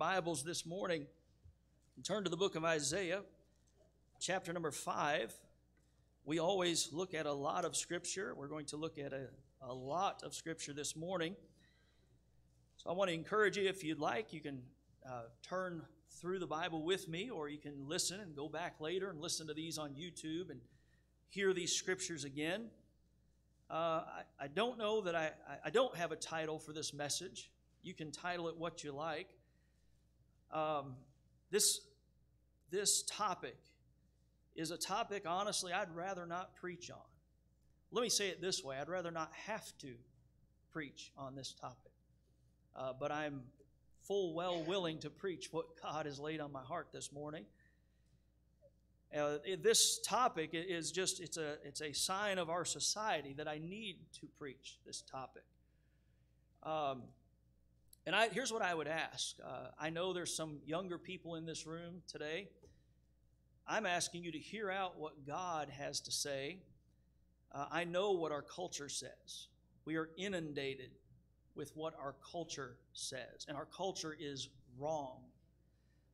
Bibles this morning and turn to the book of Isaiah, chapter number 5. We always look at a lot of Scripture. We're going to look at a, a lot of Scripture this morning. So I want to encourage you, if you'd like, you can uh, turn through the Bible with me, or you can listen and go back later and listen to these on YouTube and hear these Scriptures again. Uh, I, I, don't know that I, I don't have a title for this message. You can title it what you like. Um, this, this topic is a topic, honestly, I'd rather not preach on. Let me say it this way I'd rather not have to preach on this topic. Uh, but I'm full well willing to preach what God has laid on my heart this morning. Uh, this topic is just it's a it's a sign of our society that I need to preach this topic. Um, and I, here's what I would ask uh, I know there's some younger people in this room today. I'm asking you to hear out what God has to say. Uh, I know what our culture says. We are inundated with what our culture says, and our culture is wrong.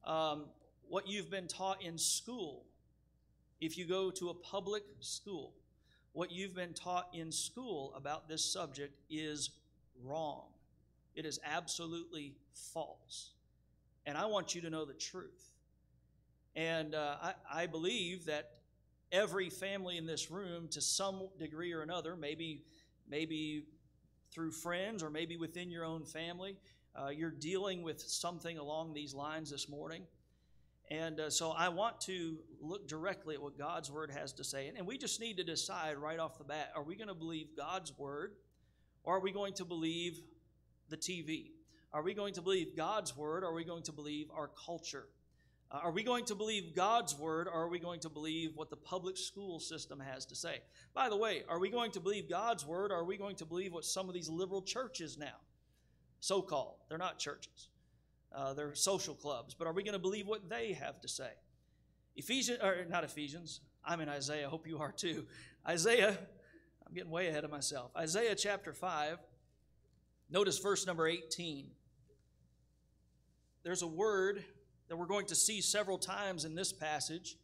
Um, what you've been taught in school, if you go to a public school, what you've been taught in school about this subject is wrong. It is absolutely false. And I want you to know the truth. And uh, I, I believe that every family in this room, to some degree or another, maybe, maybe through friends or maybe within your own family, uh, you're dealing with something along these lines this morning. And uh, so I want to look directly at what God's Word has to say. And we just need to decide right off the bat are we going to believe God's Word or are we going to believe the TV? Are we going to believe God's word or are we going to believe our culture? Uh, are we going to believe God's word or are we going to believe what the public school system has to say? By the way, are we going to believe God's word or are we going to believe what some of these liberal churches now, so called, they're not churches, uh, they're social clubs, but are we going to believe what they have to say? Ephesians, or not Ephesians, I'm in Isaiah, I hope you are too. Isaiah, I'm getting way ahead of myself. Isaiah chapter 5. Notice verse number 18. There's a word that we're going to see several times in this passage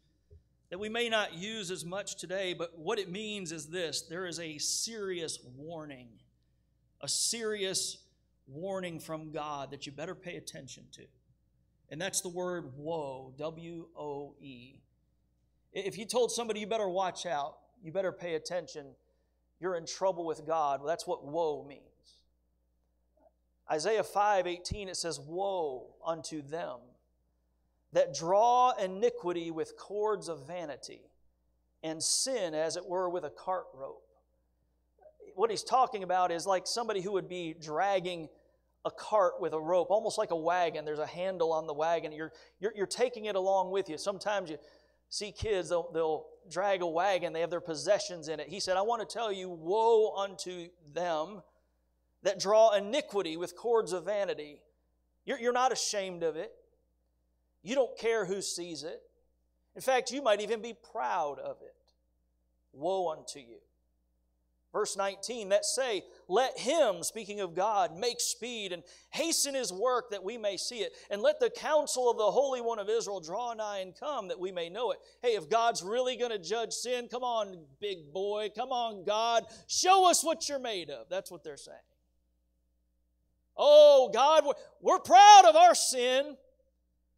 that we may not use as much today, but what it means is this there is a serious warning, a serious warning from God that you better pay attention to. And that's the word woe, W O E. If you told somebody you better watch out, you better pay attention, you're in trouble with God, well, that's what woe means. Isaiah 5 18, it says, Woe unto them that draw iniquity with cords of vanity, and sin, as it were, with a cart rope. What he's talking about is like somebody who would be dragging a cart with a rope, almost like a wagon. There's a handle on the wagon. You're, you're, you're taking it along with you. Sometimes you see kids, they'll, they'll drag a wagon, they have their possessions in it. He said, I want to tell you, woe unto them that draw iniquity with cords of vanity. You're, you're not ashamed of it. You don't care who sees it. In fact, you might even be proud of it. Woe unto you. Verse 19, that say, Let him, speaking of God, make speed and hasten his work that we may see it. And let the counsel of the Holy One of Israel draw nigh and come that we may know it. Hey, if God's really going to judge sin, come on, big boy. Come on, God. Show us what you're made of. That's what they're saying. Oh, God, we're proud of our sin.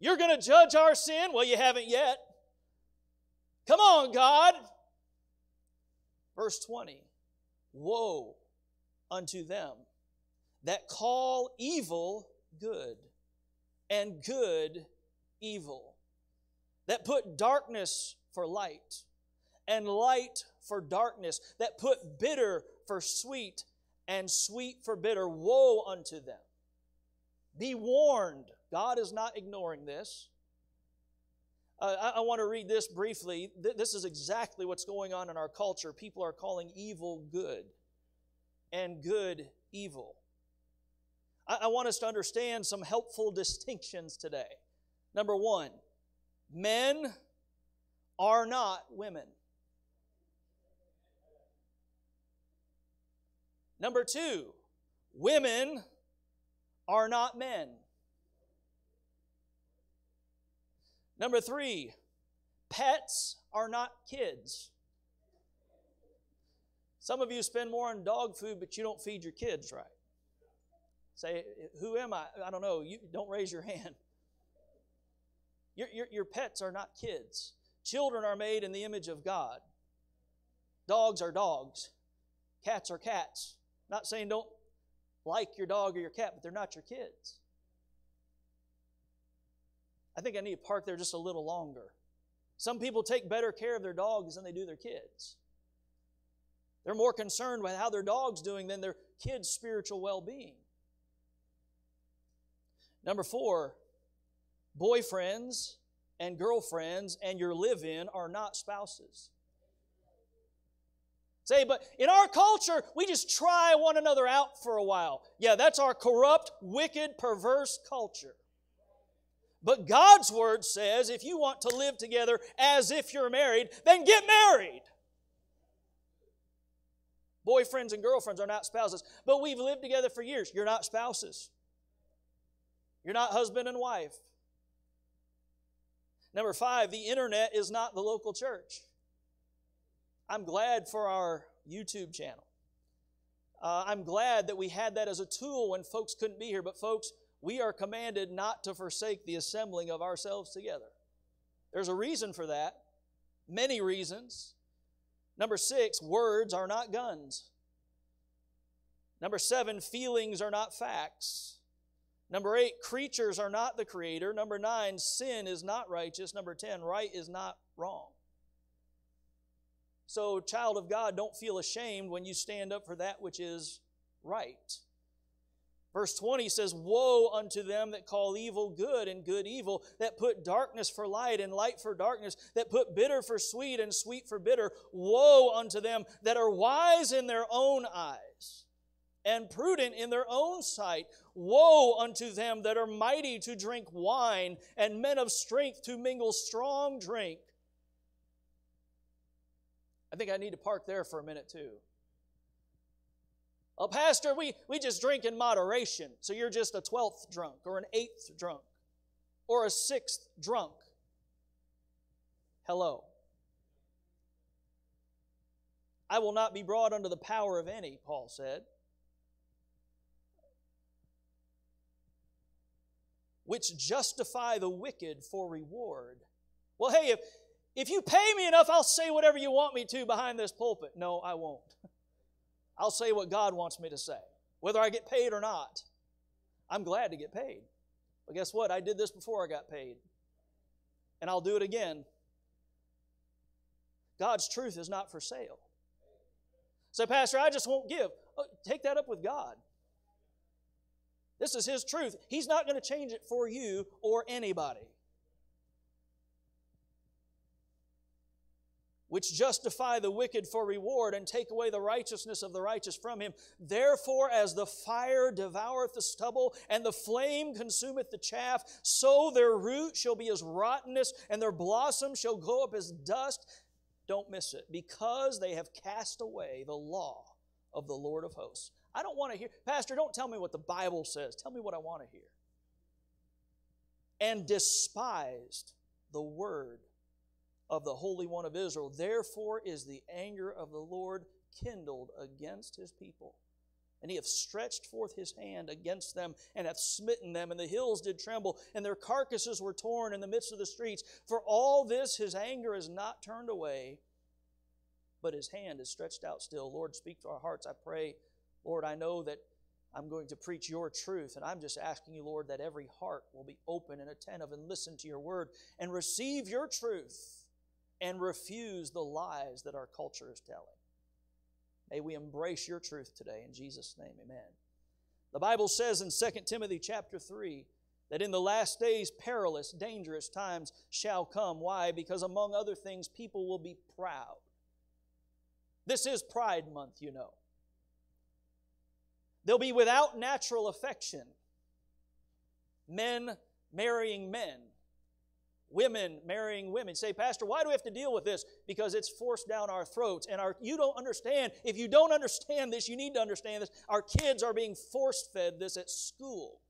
You're going to judge our sin? Well, you haven't yet. Come on, God. Verse 20 Woe unto them that call evil good and good evil, that put darkness for light and light for darkness, that put bitter for sweet and sweet for bitter. Woe unto them. Be warned. God is not ignoring this. Uh, I, I want to read this briefly. Th- this is exactly what's going on in our culture. People are calling evil good and good evil. I, I want us to understand some helpful distinctions today. Number one, men are not women. Number two, women are not men. Number three, pets are not kids. Some of you spend more on dog food, but you don't feed your kids right. Say, who am I? I don't know. You don't raise your hand. Your, your, your pets are not kids. Children are made in the image of God. Dogs are dogs. Cats are cats. Not saying don't like your dog or your cat, but they're not your kids. I think I need to park there just a little longer. Some people take better care of their dogs than they do their kids. They're more concerned with how their dog's doing than their kid's spiritual well being. Number four, boyfriends and girlfriends and your live in are not spouses. Say, but in our culture, we just try one another out for a while. Yeah, that's our corrupt, wicked, perverse culture. But God's word says if you want to live together as if you're married, then get married. Boyfriends and girlfriends are not spouses, but we've lived together for years. You're not spouses. You're not husband and wife. Number five, the internet is not the local church. I'm glad for our YouTube channel. Uh, I'm glad that we had that as a tool when folks couldn't be here. But, folks, we are commanded not to forsake the assembling of ourselves together. There's a reason for that, many reasons. Number six, words are not guns. Number seven, feelings are not facts. Number eight, creatures are not the creator. Number nine, sin is not righteous. Number 10, right is not wrong. So, child of God, don't feel ashamed when you stand up for that which is right. Verse 20 says, Woe unto them that call evil good and good evil, that put darkness for light and light for darkness, that put bitter for sweet and sweet for bitter. Woe unto them that are wise in their own eyes and prudent in their own sight. Woe unto them that are mighty to drink wine and men of strength to mingle strong drink. I think I need to park there for a minute too. Oh, Pastor, we, we just drink in moderation. So you're just a 12th drunk or an 8th drunk or a 6th drunk. Hello. I will not be brought under the power of any, Paul said. Which justify the wicked for reward. Well, hey, if, if you pay me enough, I'll say whatever you want me to behind this pulpit. No, I won't. I'll say what God wants me to say, whether I get paid or not. I'm glad to get paid. But guess what? I did this before I got paid. And I'll do it again. God's truth is not for sale. Say, Pastor, I just won't give. Oh, take that up with God. This is His truth. He's not going to change it for you or anybody. Which justify the wicked for reward and take away the righteousness of the righteous from him. Therefore, as the fire devoureth the stubble and the flame consumeth the chaff, so their root shall be as rottenness and their blossom shall go up as dust. Don't miss it, because they have cast away the law of the Lord of hosts. I don't want to hear, Pastor, don't tell me what the Bible says. Tell me what I want to hear. And despised the word of the Holy One of Israel. Therefore is the anger of the Lord kindled against his people. And he hath stretched forth his hand against them, and hath smitten them, and the hills did tremble, and their carcasses were torn in the midst of the streets. For all this his anger is not turned away, but his hand is stretched out still. Lord, speak to our hearts, I pray. Lord, I know that I'm going to preach your truth, and I'm just asking you, Lord, that every heart will be open and attentive and listen to your word and receive your truth and refuse the lies that our culture is telling. May we embrace your truth today in Jesus' name. Amen. The Bible says in 2 Timothy chapter 3 that in the last days perilous, dangerous times shall come. Why? Because among other things, people will be proud. This is Pride Month, you know. They'll be without natural affection. Men marrying men women marrying women. Say, Pastor, why do we have to deal with this? Because it's forced down our throats. And our, you don't understand. If you don't understand this, you need to understand this. Our kids are being force fed this at school,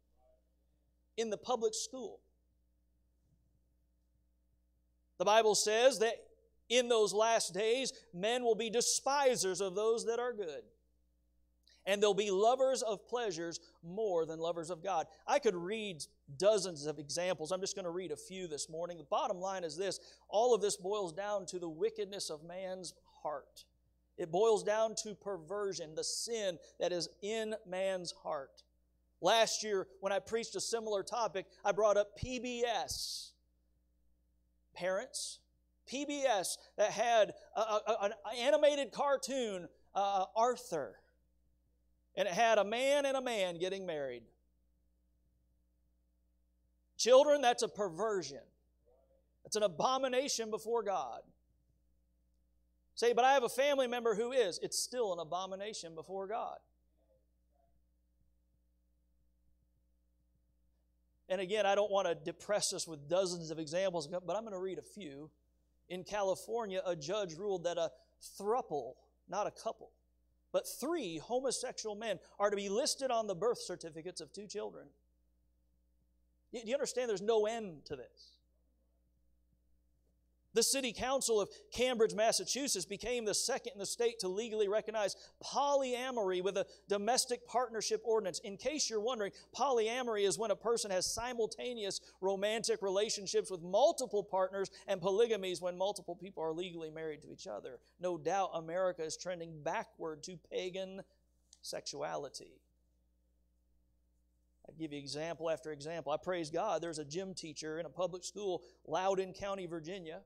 in the public school. The Bible says that in those last days, men will be despisers of those that are good. And they'll be lovers of pleasures more than lovers of God. I could read dozens of examples. I'm just going to read a few this morning. The bottom line is this all of this boils down to the wickedness of man's heart. It boils down to perversion, the sin that is in man's heart. Last year, when I preached a similar topic, I brought up PBS. Parents, PBS that had a, a, an animated cartoon, uh, Arthur, and it had a man and a man getting married. Children, that's a perversion. It's an abomination before God. Say, but I have a family member who is. It's still an abomination before God. And again, I don't want to depress us with dozens of examples, but I'm going to read a few. In California, a judge ruled that a thruple, not a couple, but three homosexual men are to be listed on the birth certificates of two children. Do you understand there's no end to this? The City Council of Cambridge, Massachusetts became the second in the state to legally recognize polyamory with a domestic partnership ordinance. In case you're wondering, polyamory is when a person has simultaneous romantic relationships with multiple partners, and polygamy is when multiple people are legally married to each other. No doubt America is trending backward to pagan sexuality. I give you example after example. I praise God. There's a gym teacher in a public school, Loudoun County, Virginia.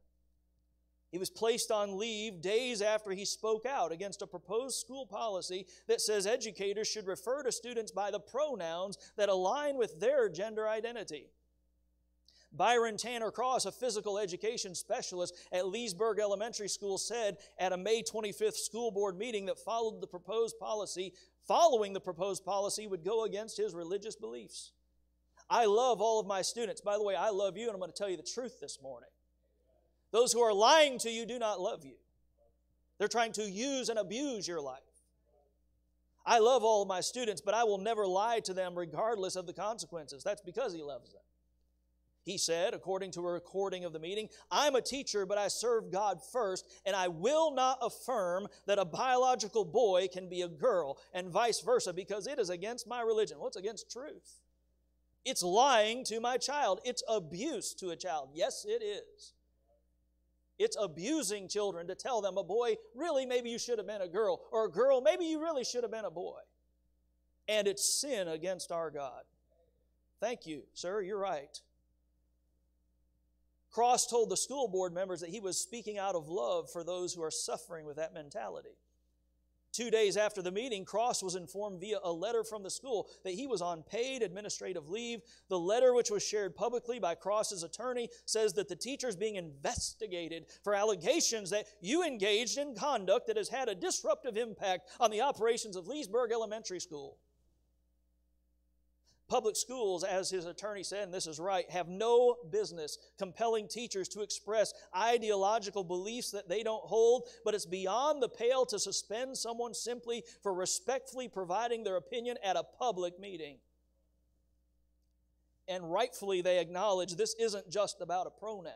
He was placed on leave days after he spoke out against a proposed school policy that says educators should refer to students by the pronouns that align with their gender identity. Byron Tanner Cross, a physical education specialist at Leesburg Elementary School, said at a May 25th school board meeting that followed the proposed policy, following the proposed policy would go against his religious beliefs. I love all of my students. By the way, I love you, and I'm going to tell you the truth this morning. Those who are lying to you do not love you. They're trying to use and abuse your life. I love all of my students, but I will never lie to them regardless of the consequences. That's because He loves them. He said, according to a recording of the meeting, I'm a teacher, but I serve God first, and I will not affirm that a biological boy can be a girl, and vice versa, because it is against my religion. What's well, against truth? It's lying to my child. It's abuse to a child. Yes, it is. It's abusing children to tell them a boy, really, maybe you should have been a girl, or a girl, maybe you really should have been a boy. And it's sin against our God. Thank you, sir, you're right. Cross told the school board members that he was speaking out of love for those who are suffering with that mentality. Two days after the meeting, Cross was informed via a letter from the school that he was on paid administrative leave. The letter, which was shared publicly by Cross's attorney, says that the teacher is being investigated for allegations that you engaged in conduct that has had a disruptive impact on the operations of Leesburg Elementary School. Public schools, as his attorney said, and this is right, have no business compelling teachers to express ideological beliefs that they don't hold, but it's beyond the pale to suspend someone simply for respectfully providing their opinion at a public meeting. And rightfully, they acknowledge this isn't just about a pronoun.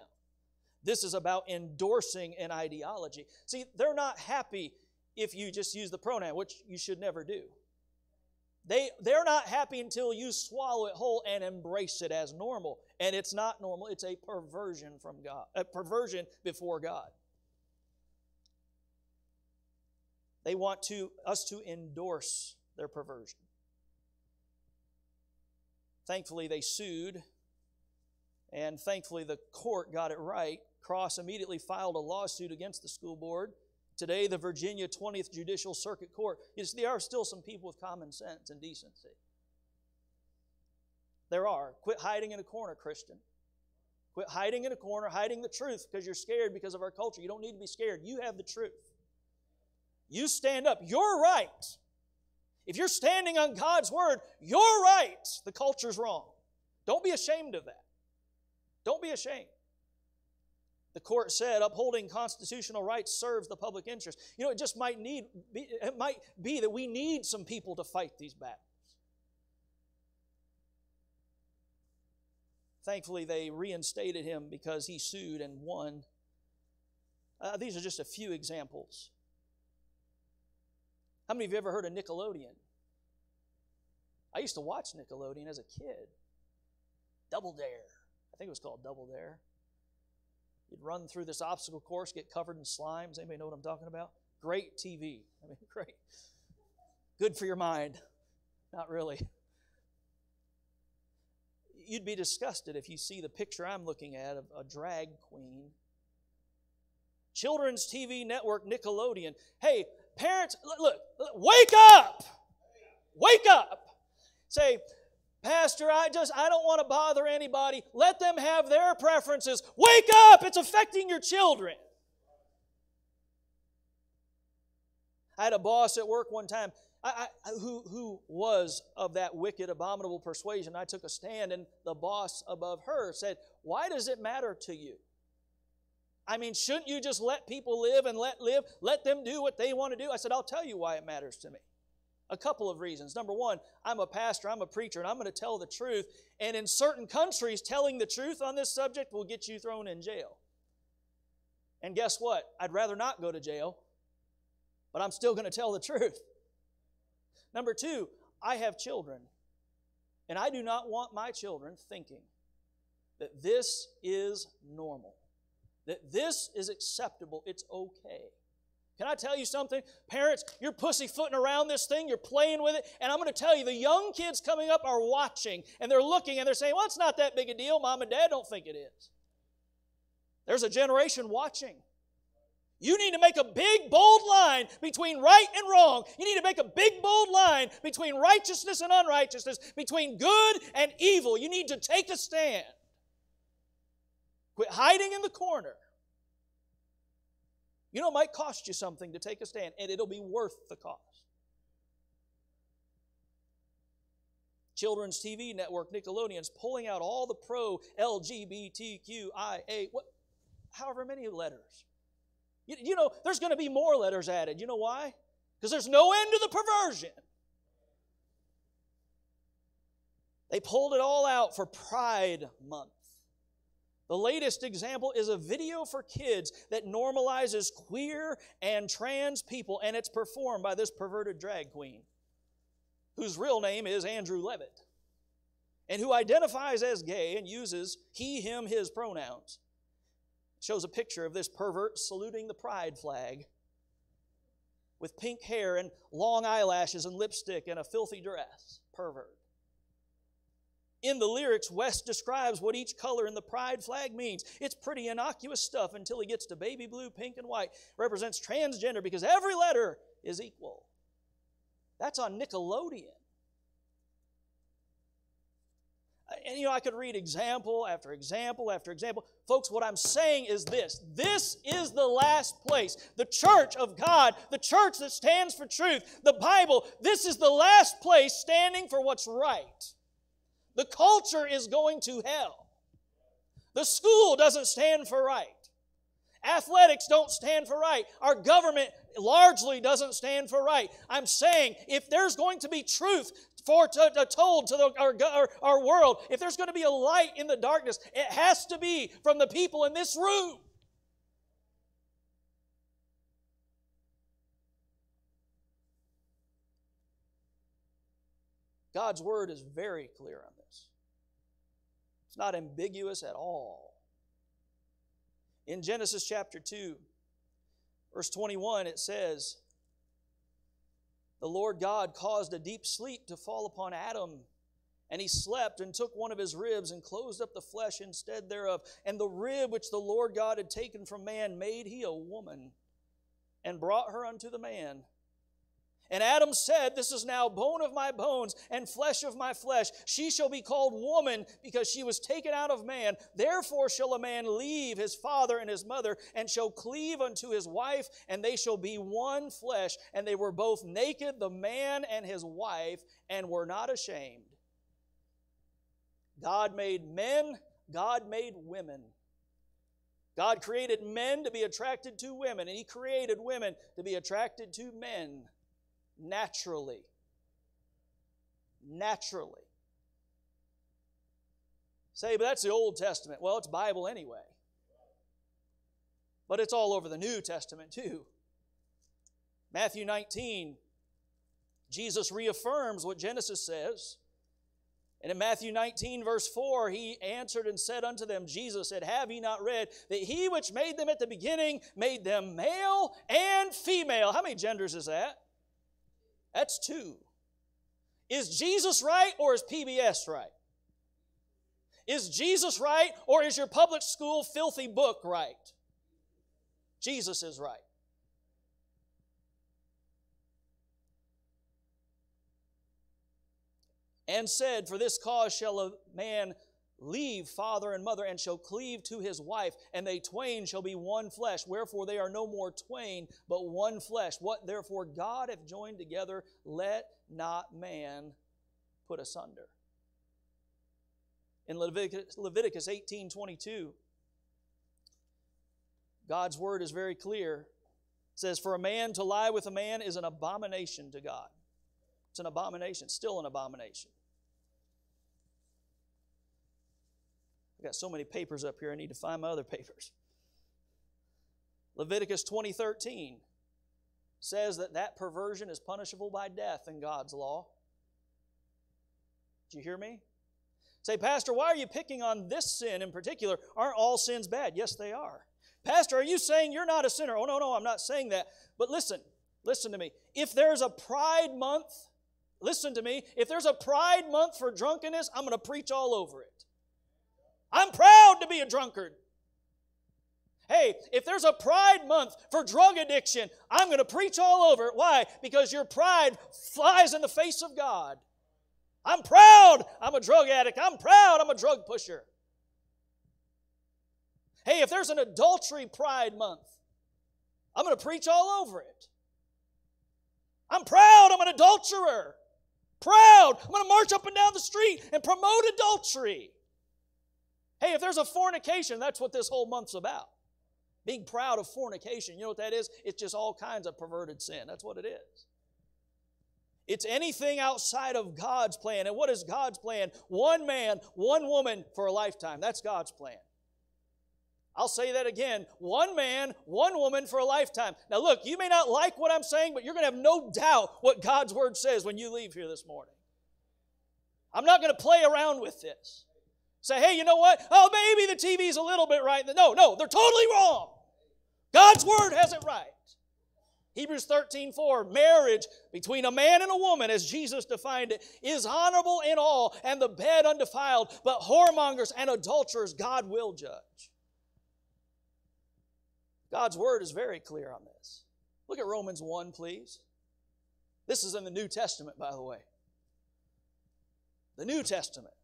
This is about endorsing an ideology. See, they're not happy if you just use the pronoun, which you should never do. They, they're not happy until you swallow it whole and embrace it as normal. And it's not normal, it's a perversion from God, a perversion before God. They want to, us to endorse their perversion. Thankfully, they sued, and thankfully, the court got it right. Cross immediately filed a lawsuit against the school board Today, the Virginia 20th Judicial Circuit Court, see, there are still some people with common sense and decency. There are. Quit hiding in a corner, Christian. Quit hiding in a corner, hiding the truth because you're scared because of our culture. You don't need to be scared. You have the truth. You stand up. You're right. If you're standing on God's word, you're right. The culture's wrong. Don't be ashamed of that. Don't be ashamed. The court said upholding constitutional rights serves the public interest. You know, it just might need be, it might be that we need some people to fight these battles. Thankfully, they reinstated him because he sued and won. Uh, these are just a few examples. How many of you ever heard of Nickelodeon? I used to watch Nickelodeon as a kid. Double Dare. I think it was called Double Dare. You'd run through this obstacle course, get covered in slimes. Anybody know what I'm talking about? Great TV. I mean, great. Good for your mind. Not really. You'd be disgusted if you see the picture I'm looking at of a drag queen. Children's TV network Nickelodeon. Hey, parents, look, look wake up! Wake up! Say, Pastor, I just I don't want to bother anybody. Let them have their preferences. Wake up! It's affecting your children. I had a boss at work one time I, I, who, who was of that wicked, abominable persuasion. I took a stand, and the boss above her said, Why does it matter to you? I mean, shouldn't you just let people live and let live? Let them do what they want to do? I said, I'll tell you why it matters to me. A couple of reasons. Number one, I'm a pastor, I'm a preacher, and I'm going to tell the truth. And in certain countries, telling the truth on this subject will get you thrown in jail. And guess what? I'd rather not go to jail, but I'm still going to tell the truth. Number two, I have children, and I do not want my children thinking that this is normal, that this is acceptable, it's okay. Can I tell you something? Parents, you're pussyfooting around this thing, you're playing with it, and I'm going to tell you the young kids coming up are watching and they're looking and they're saying, well, it's not that big a deal. Mom and dad don't think it is. There's a generation watching. You need to make a big, bold line between right and wrong. You need to make a big, bold line between righteousness and unrighteousness, between good and evil. You need to take a stand. Quit hiding in the corner. You know, it might cost you something to take a stand, and it'll be worth the cost. Children's TV network Nickelodeon's pulling out all the pro LGBTQIA, what, however many letters. You, you know, there's going to be more letters added. You know why? Because there's no end to the perversion. They pulled it all out for Pride Month. The latest example is a video for kids that normalizes queer and trans people, and it's performed by this perverted drag queen whose real name is Andrew Levitt and who identifies as gay and uses he, him, his pronouns. shows a picture of this pervert saluting the pride flag with pink hair and long eyelashes and lipstick and a filthy dress. Pervert. In the lyrics, West describes what each color in the pride flag means. It's pretty innocuous stuff until he gets to baby blue, pink, and white. Represents transgender because every letter is equal. That's on Nickelodeon. And you know, I could read example after example after example. Folks, what I'm saying is this this is the last place. The church of God, the church that stands for truth, the Bible, this is the last place standing for what's right. The culture is going to hell. The school doesn't stand for right. Athletics don't stand for right. Our government largely doesn't stand for right. I'm saying if there's going to be truth for to, to told to the, our, our, our world, if there's going to be a light in the darkness, it has to be from the people in this room. God's word is very clear on this. It's not ambiguous at all. In Genesis chapter 2, verse 21, it says, The Lord God caused a deep sleep to fall upon Adam, and he slept and took one of his ribs and closed up the flesh instead thereof. And the rib which the Lord God had taken from man made he a woman, and brought her unto the man. And Adam said, This is now bone of my bones and flesh of my flesh. She shall be called woman because she was taken out of man. Therefore shall a man leave his father and his mother and shall cleave unto his wife, and they shall be one flesh. And they were both naked, the man and his wife, and were not ashamed. God made men, God made women. God created men to be attracted to women, and He created women to be attracted to men naturally. Naturally. Say, but that's the Old Testament. Well, it's Bible anyway. But it's all over the New Testament too. Matthew 19, Jesus reaffirms what Genesis says. And in Matthew 19, verse 4, he answered and said unto them, Jesus said, Have ye not read that he which made them at the beginning made them male and female? How many genders is that? That's two. Is Jesus right or is PBS right? Is Jesus right or is your public school filthy book right? Jesus is right. And said, For this cause shall a man leave father and mother and shall cleave to his wife, and they twain shall be one flesh. Wherefore they are no more twain, but one flesh. What therefore God hath joined together, let not man put asunder. In Leviticus, Leviticus 18 22, God's word is very clear. It says, For a man to lie with a man is an abomination to God. It's an abomination, still an abomination. I've got so many papers up here, I need to find my other papers. Leviticus 20 13 says that that perversion is punishable by death in God's law. Do you hear me? Say, Pastor, why are you picking on this sin in particular? Aren't all sins bad? Yes, they are. Pastor, are you saying you're not a sinner? Oh, no, no, I'm not saying that. But listen, listen to me. If there's a pride month, listen to me. If there's a pride month for drunkenness, I'm going to preach all over it. I'm proud to be a drunkard. Hey, if there's a pride month for drug addiction, I'm going to preach all over it. Why? Because your pride flies in the face of God. I'm proud I'm a drug addict. I'm proud I'm a drug pusher. Hey, if there's an adultery pride month, I'm going to preach all over it. I'm proud I'm an adulterer. Proud. I'm going to march up and down the street and promote adultery. Hey, if there's a fornication, that's what this whole month's about. Being proud of fornication. You know what that is? It's just all kinds of perverted sin. That's what it is. It's anything outside of God's plan. And what is God's plan? One man, one woman for a lifetime. That's God's plan. I'll say that again. One man, one woman for a lifetime. Now, look, you may not like what I'm saying, but you're going to have no doubt what God's word says when you leave here this morning. I'm not going to play around with this. Say, hey, you know what? Oh, maybe the TV's a little bit right. No, no, they're totally wrong. God's word has it right. Hebrews 13, 4, marriage between a man and a woman, as Jesus defined it, is honorable in all, and the bed undefiled, but whoremongers and adulterers God will judge. God's word is very clear on this. Look at Romans 1, please. This is in the New Testament, by the way. The New Testament.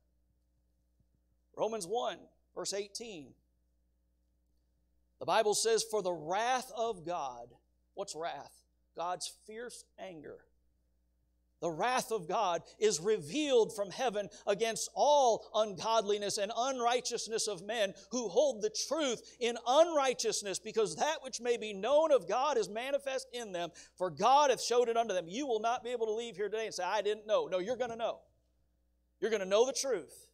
Romans 1, verse 18. The Bible says, For the wrath of God What's wrath? God's fierce anger. The wrath of God is revealed from heaven against all ungodliness and unrighteousness of men who hold the truth in unrighteousness, because that which may be known of God is manifest in them, for God hath showed it unto them. You will not be able to leave here today and say, I didn't know. No, you're going to know. You're going to know the truth.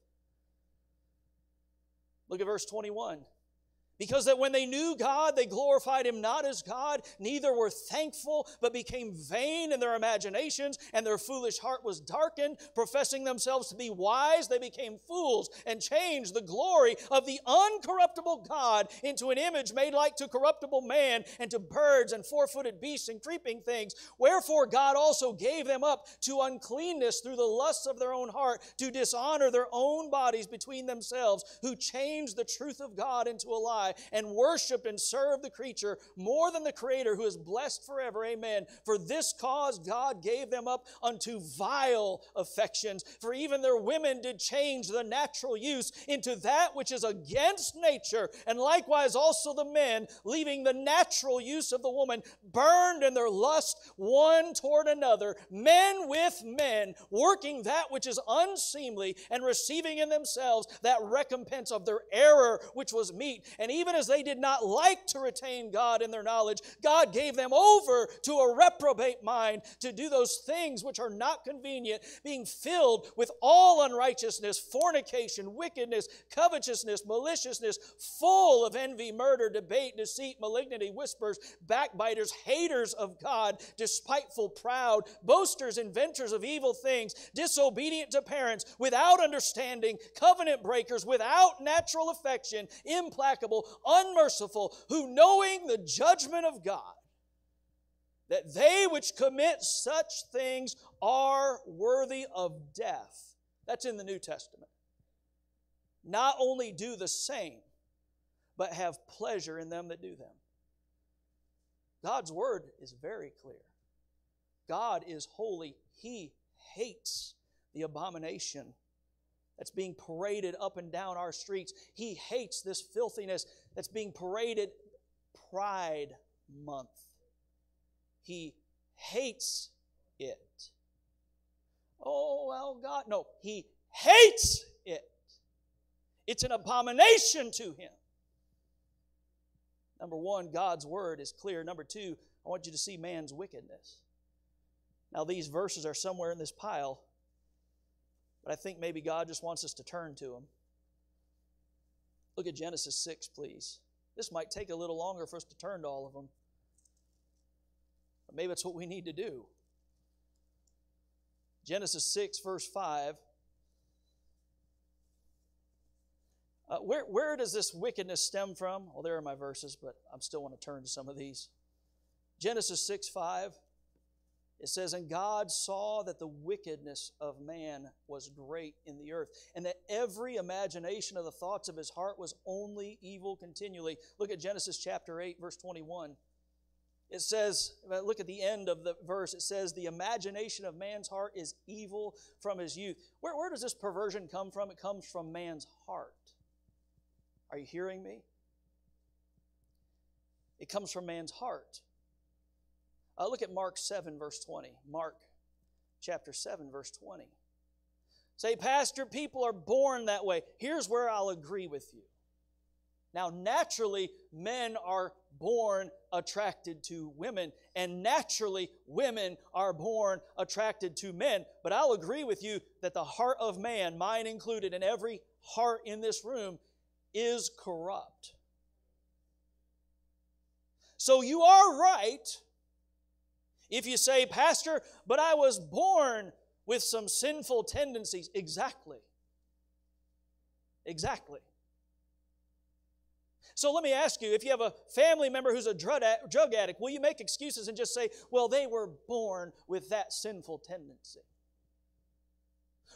Look at verse 21. Because that when they knew God, they glorified Him not as God, neither were thankful, but became vain in their imaginations, and their foolish heart was darkened. Professing themselves to be wise, they became fools and changed the glory of the uncorruptible God into an image made like to corruptible man, and to birds and four footed beasts and creeping things. Wherefore God also gave them up to uncleanness through the lusts of their own heart, to dishonor their own bodies between themselves, who changed the truth of God into a lie and worshiped and served the creature more than the Creator who is blessed forever. Amen. For this cause God gave them up unto vile affections. For even their women did change the natural use into that which is against nature. And likewise also the men, leaving the natural use of the woman, burned in their lust one toward another, men with men, working that which is unseemly and receiving in themselves that recompense of their error which was meet. And even as they did not like to retain God in their knowledge, God gave them over to a reprobate mind to do those things which are not convenient, being filled with all unrighteousness, fornication, wickedness, covetousness, maliciousness, full of envy, murder, debate, deceit, malignity, whispers, backbiters, haters of God, despiteful, proud, boasters, inventors of evil things, disobedient to parents, without understanding, covenant breakers, without natural affection, implacable, unmerciful, who knowing the judgment of God, that they which commit such things are worthy of death. That's in the New Testament. Not only do the same, but have pleasure in them that do them. God's word is very clear. God is holy. He hates the abomination that's being paraded up and down our streets. He hates this filthiness that's being paraded Pride Month. He hates it. Oh, well, God, no, He hates it. It's an abomination to Him. Number one, God's word is clear. Number two, I want you to see man's wickedness. Now, these verses are somewhere in this pile, but I think maybe God just wants us to turn to Him. Look at Genesis 6, please. This might take a little longer for us to turn to all of them. But maybe that's what we need to do. Genesis 6, verse 5. Uh, where, where does this wickedness stem from? Well, there are my verses, but I still want to turn to some of these. Genesis 6 5. It says, And God saw that the wickedness of man was great in the earth, and that every imagination of the thoughts of his heart was only evil continually. Look at Genesis chapter 8, verse 21. It says, uh, look at the end of the verse, it says, The imagination of man's heart is evil from his youth. Where, where does this perversion come from? It comes from man's heart. Are you hearing me? It comes from man's heart. Uh, look at Mark 7, verse 20. Mark chapter 7, verse 20. Say, Pastor, people are born that way. Here's where I'll agree with you. Now, naturally, men are born attracted to women, and naturally, women are born attracted to men. But I'll agree with you that the heart of man, mine included, and every heart in this room, is corrupt. So you are right if you say, Pastor, but I was born with some sinful tendencies. Exactly. Exactly. So let me ask you if you have a family member who's a drug addict, will you make excuses and just say, well, they were born with that sinful tendency?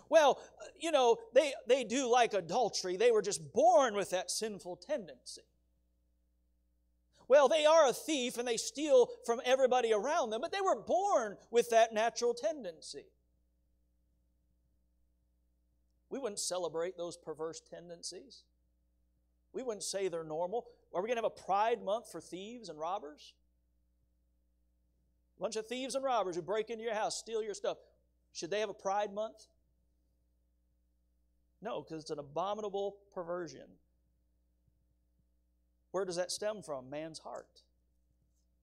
Well, uh, you know, they, they do like adultery. They were just born with that sinful tendency. Well, they are a thief and they steal from everybody around them, but they were born with that natural tendency. We wouldn't celebrate those perverse tendencies. We wouldn't say they're normal. Are we going to have a pride month for thieves and robbers? A bunch of thieves and robbers who break into your house, steal your stuff. Should they have a pride month? No, because it's an abominable perversion. Where does that stem from? Man's heart.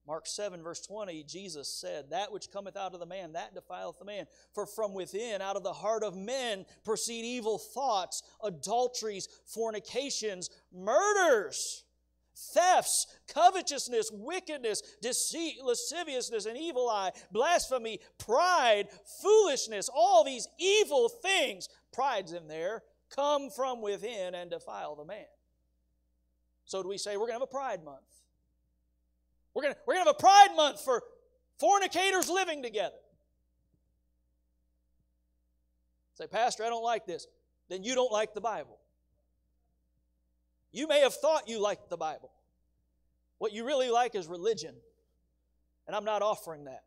Mark 7, verse 20, Jesus said, That which cometh out of the man, that defileth the man. For from within, out of the heart of men, proceed evil thoughts, adulteries, fornications, murders, thefts, covetousness, wickedness, deceit, lasciviousness, and evil eye, blasphemy, pride, foolishness. All these evil things, pride's in there, come from within and defile the man. So do we say we're going to have a pride month? We're going to, we're going to have a pride month for fornicators living together. Say, Pastor, I don't like this. Then you don't like the Bible. You may have thought you liked the Bible. What you really like is religion. And I'm not offering that.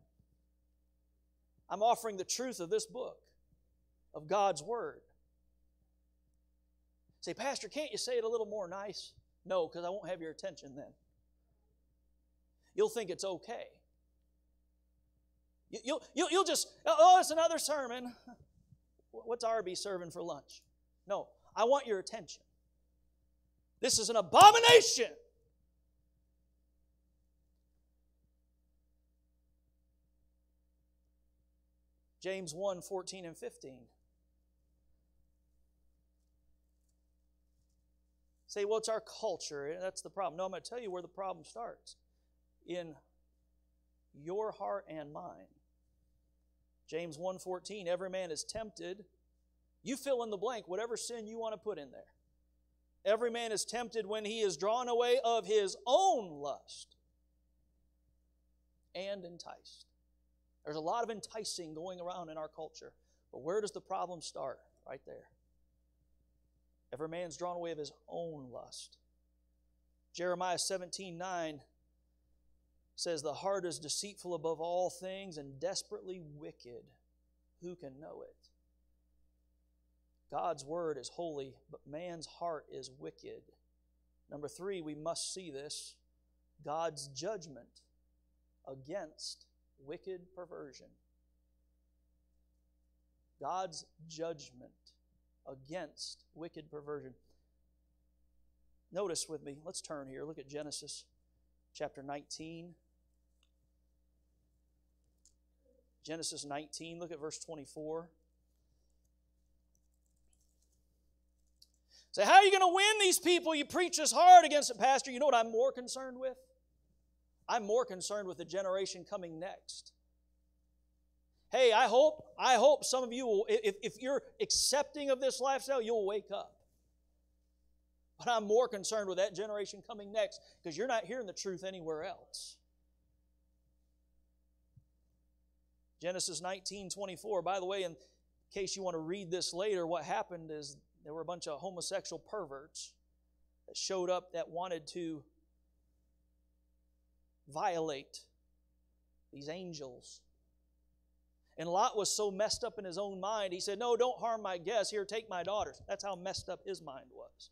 I'm offering the truth of this book, of God's Word. Say, Pastor, can't you say it a little more nice? No, because I won't have your attention then. You'll think it's okay. You'll, you'll, you'll just, oh, it's another sermon. What's Arby serving for lunch? No, I want your attention. This is an abomination. James 1 14 and 15. Say, well, it's our culture. That's the problem. No, I'm going to tell you where the problem starts in your heart and mine. James 1:14 every man is tempted you fill in the blank whatever sin you want to put in there every man is tempted when he is drawn away of his own lust and enticed there's a lot of enticing going around in our culture but where does the problem start right there every man's drawn away of his own lust Jeremiah 17 9 says, The heart is deceitful above all things and desperately wicked. Who can know it? God's word is holy, but man's heart is wicked. Number three, we must see this God's judgment against wicked perversion. God's judgment against wicked perversion. Notice with me, let's turn here. Look at Genesis chapter 19. Genesis 19, look at verse 24. Say, how are you going to win these people? You preach this hard against it, Pastor. You know what I'm more concerned with? I'm more concerned with the generation coming next. Hey, I hope, I hope some of you will, if, if you're accepting of this lifestyle, you'll wake up. But I'm more concerned with that generation coming next because you're not hearing the truth anywhere else. Genesis 19 24. By the way, in case you want to read this later, what happened is there were a bunch of homosexual perverts that showed up that wanted to violate these angels. And Lot was so messed up in his own mind, he said, No, don't harm my guests. Here, take my daughters. That's how messed up his mind was.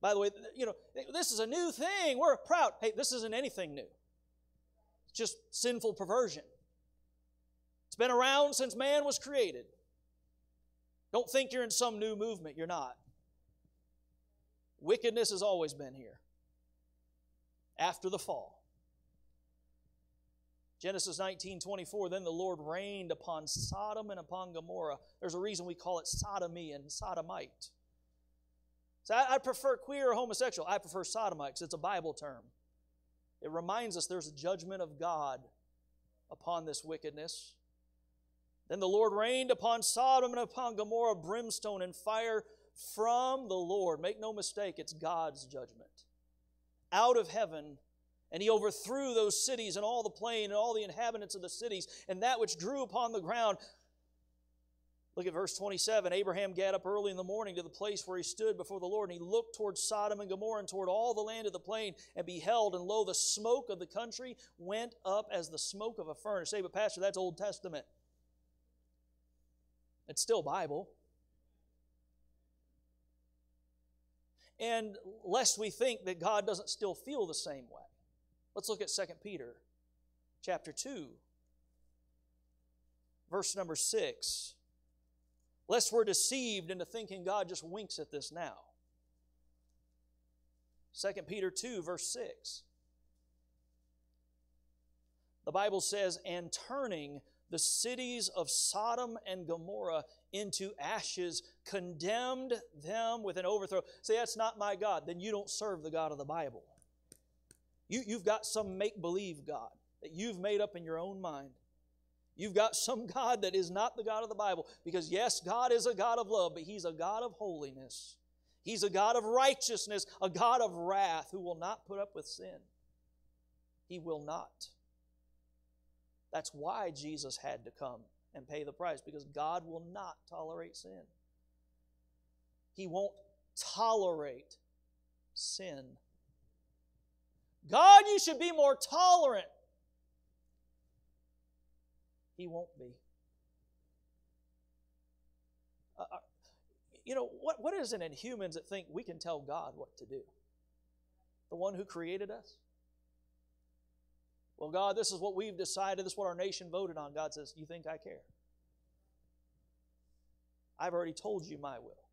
By the way, you know, this is a new thing. We're proud. Hey, this isn't anything new It's just sinful perversion. It's been around since man was created. Don't think you're in some new movement. You're not. Wickedness has always been here after the fall. Genesis 19 24, then the Lord rained upon Sodom and upon Gomorrah. There's a reason we call it sodomy and sodomite. So I, I prefer queer or homosexual. I prefer sodomite because it's a Bible term. It reminds us there's a judgment of God upon this wickedness. Then the Lord rained upon Sodom and upon Gomorrah brimstone and fire from the Lord. Make no mistake, it's God's judgment. Out of heaven, and he overthrew those cities and all the plain and all the inhabitants of the cities, and that which grew upon the ground. Look at verse 27. Abraham got up early in the morning to the place where he stood before the Lord, and he looked toward Sodom and Gomorrah and toward all the land of the plain, and beheld, and lo, the smoke of the country went up as the smoke of a furnace. Say, but Pastor, that's Old Testament. It's still Bible. And lest we think that God doesn't still feel the same way, let's look at 2 Peter chapter 2, verse number 6 lest we're deceived into thinking God just winks at this now. 2 Peter 2, verse 6. The Bible says, and turning the cities of Sodom and Gomorrah into ashes, condemned them with an overthrow. Say, that's not my God. Then you don't serve the God of the Bible. You, you've got some make believe God that you've made up in your own mind. You've got some God that is not the God of the Bible. Because, yes, God is a God of love, but He's a God of holiness. He's a God of righteousness, a God of wrath who will not put up with sin. He will not. That's why Jesus had to come and pay the price, because God will not tolerate sin. He won't tolerate sin. God, you should be more tolerant. He won't be. Uh, uh, you know, what, what is it in humans that think we can tell God what to do? The one who created us? Well, God, this is what we've decided. This is what our nation voted on. God says, You think I care? I've already told you my will.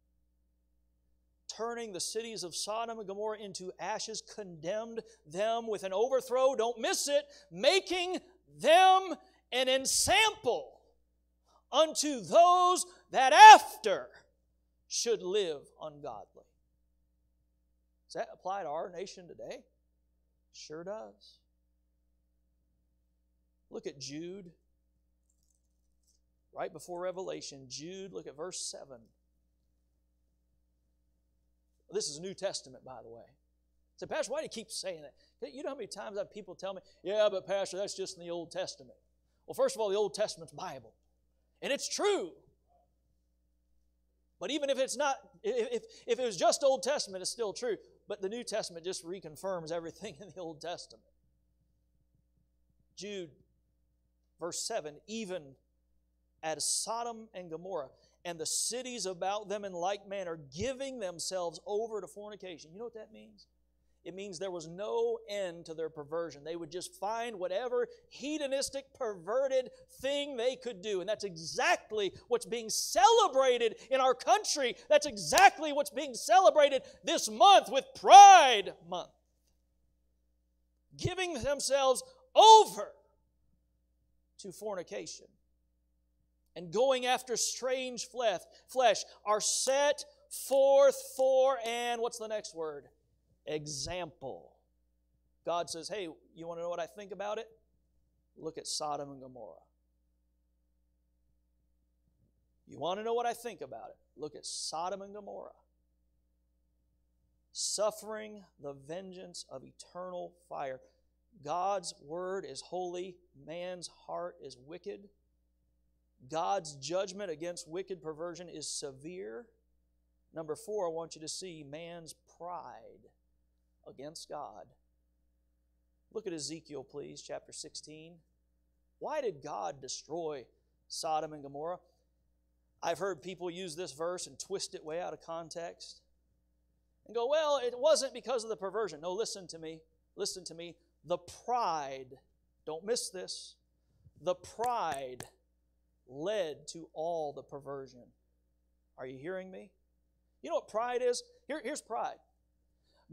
Turning the cities of Sodom and Gomorrah into ashes, condemned them with an overthrow. Don't miss it. Making them an ensample unto those that after should live ungodly. Does that apply to our nation today? Sure does. Look at Jude. Right before Revelation, Jude, look at verse 7. This is New Testament, by the way. So, Pastor, why do you keep saying that? You know how many times I've people tell me, yeah, but Pastor, that's just in the Old Testament. Well, first of all, the Old Testament's Bible. And it's true. But even if it's not, if, if it was just Old Testament, it's still true. But the New Testament just reconfirms everything in the Old Testament. Jude, verse 7 even as Sodom and Gomorrah and the cities about them in like manner, giving themselves over to fornication. You know what that means? It means there was no end to their perversion. They would just find whatever hedonistic, perverted thing they could do. And that's exactly what's being celebrated in our country. That's exactly what's being celebrated this month with Pride Month. Giving themselves over to fornication and going after strange flesh are set forth for, and what's the next word? Example. God says, hey, you want to know what I think about it? Look at Sodom and Gomorrah. You want to know what I think about it? Look at Sodom and Gomorrah. Suffering the vengeance of eternal fire. God's word is holy, man's heart is wicked. God's judgment against wicked perversion is severe. Number four, I want you to see man's pride against God. Look at Ezekiel, please, chapter 16. Why did God destroy Sodom and Gomorrah? I've heard people use this verse and twist it way out of context and go, well, it wasn't because of the perversion. No, listen to me. Listen to me. The pride, don't miss this, the pride led to all the perversion. Are you hearing me? You know what pride is? Here, here's pride.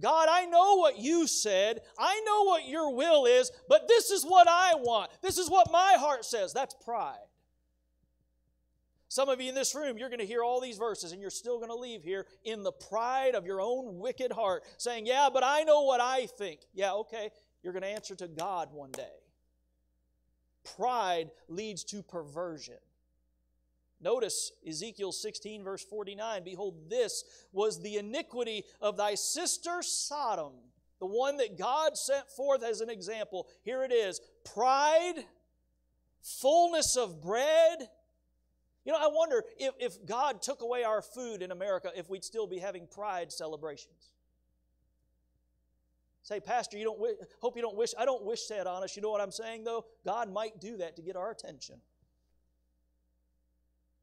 God, I know what you said. I know what your will is, but this is what I want. This is what my heart says. That's pride. Some of you in this room, you're going to hear all these verses and you're still going to leave here in the pride of your own wicked heart, saying, Yeah, but I know what I think. Yeah, okay. You're going to answer to God one day. Pride leads to perversion. Notice Ezekiel 16, verse 49 Behold, this was the iniquity of thy sister Sodom, the one that God sent forth as an example. Here it is pride, fullness of bread. You know, I wonder if, if God took away our food in America, if we'd still be having pride celebrations. Say, Pastor, you don't wish, hope you don't wish. I don't wish that on us. You know what I'm saying, though? God might do that to get our attention.